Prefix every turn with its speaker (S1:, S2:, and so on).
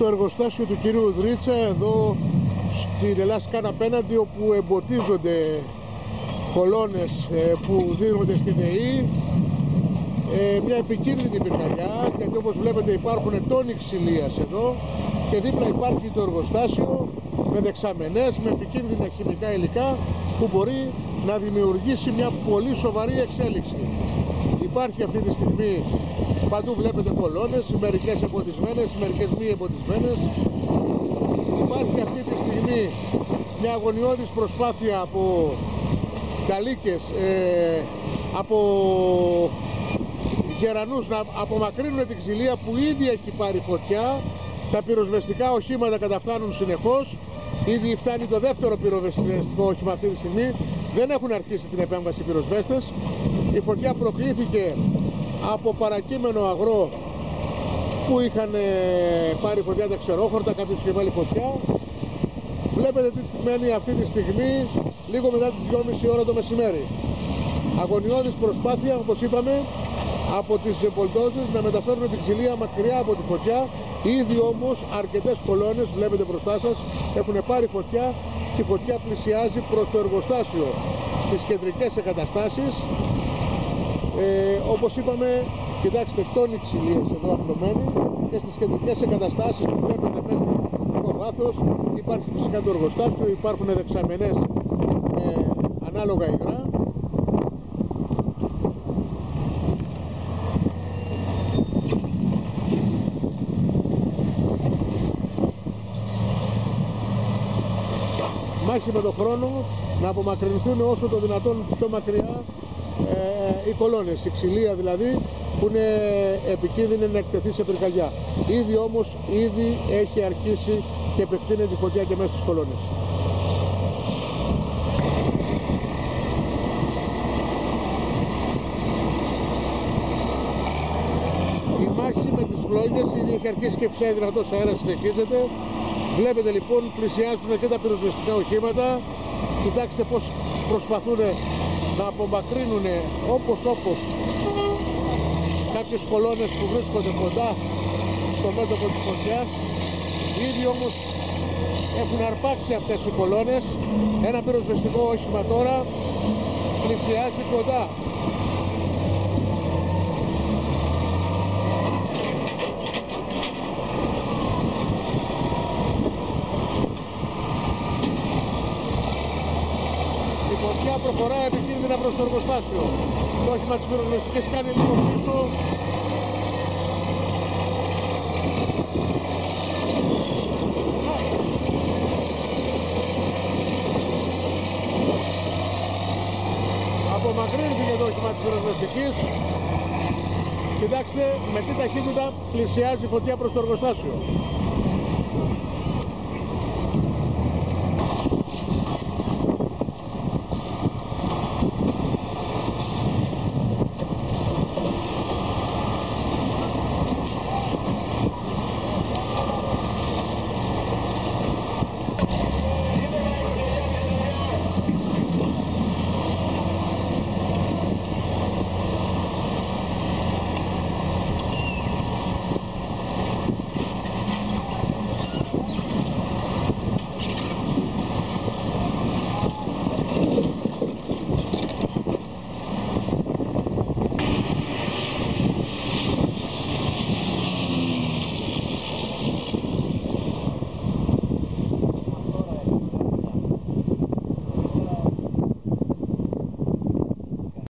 S1: στο εργοστάσιο του κυρίου Δρίτσα εδώ στην Ελλάσκαν απέναντι όπου εμποτίζονται κολόνες ε, που δίνονται στην ΕΗ ε, μια επικίνδυνη πυρκαγιά γιατί όπως βλέπετε υπάρχουν τόνοι ξυλίας εδώ και δίπλα υπάρχει το εργοστάσιο με δεξαμενές, με επικίνδυνα χημικά υλικά που μπορεί να δημιουργήσει μια πολύ σοβαρή εξέλιξη. Υπάρχει αυτή τη στιγμή, παντού βλέπετε κολόνες, μερικές εμποτισμένες, μερικές μη εμποτισμένες. Υπάρχει αυτή τη στιγμή μια αγωνιώδης προσπάθεια από καλίκες, ε, από γερανούς να απομακρύνουν την ξυλία που ήδη έχει πάρει φωτιά. Τα πυροσβεστικά οχήματα καταφτάνουν συνεχώς. Ήδη φτάνει το δεύτερο πυροσβεστικό όχημα αυτή τη στιγμή. Δεν έχουν αρχίσει την επέμβαση πυροσβέστες. Η φωτιά προκλήθηκε από παρακείμενο αγρό που είχαν ε, πάρει φωτιά τα ξερόχορτα, κάποιος είχε βάλει φωτιά. Βλέπετε τι σημαίνει αυτή τη στιγμή, λίγο μετά τις 2.30 ώρα το μεσημέρι. Αγωνιώδης προσπάθεια, όπως είπαμε, από τις μπολτόζες να μεταφέρουν την ξυλία μακριά από τη φωτιά. Ήδη όμως αρκετές κολόνες, βλέπετε μπροστά σας, έχουν πάρει φωτιά και η φωτιά πλησιάζει προς το εργοστάσιο στις κεντρικές εγκαταστάσεις. Ε, όπως είπαμε, κοιτάξτε τόνοι ξυλίες εδώ απλωμένοι και στις κεντρικές εγκαταστάσεις που βλέπετε μέχρι το βάθος υπάρχει φυσικά το εργοστάσιο, υπάρχουν δεξαμενές με ανάλογα υγρά. Μάχη με τον χρόνο να απομακρυνθούν όσο το δυνατόν πιο μακριά. ε, οι κολόνες, η ξυλία δηλαδή που είναι επικίνδυνη να εκτεθεί σε πυρκαγιά. Ήδη όμως ήδη έχει αρχίσει και επεκτείνεται η φωτιά και μέσα στις κολόνες. Η μάχη με τις φλόγες ήδη έχει αρχίσει και φυσάει δυνατός αέρας συνεχίζεται Βλέπετε λοιπόν πλησιάζουν και τα πυροσβεστικά οχήματα. Κοιτάξτε πως προσπαθούν να απομακρύνουν όπως όπως κάποιες κολόνες που βρίσκονται κοντά στο μέτωπο της φωτιάς. Ήδη όμως έχουν αρπάξει αυτές οι κολόνες. Ένα πυροσβεστικό όχημα τώρα πλησιάζει κοντά προχωράει επικίνδυνα προς το εργοστάσιο. Το όχημα της πυροσβεστικής κάνει λίγο πίσω. Απομακρύνθηκε το όχημα της πυροσβεστικής. Κοιτάξτε με τι ταχύτητα πλησιάζει η φωτιά προς το εργοστάσιο.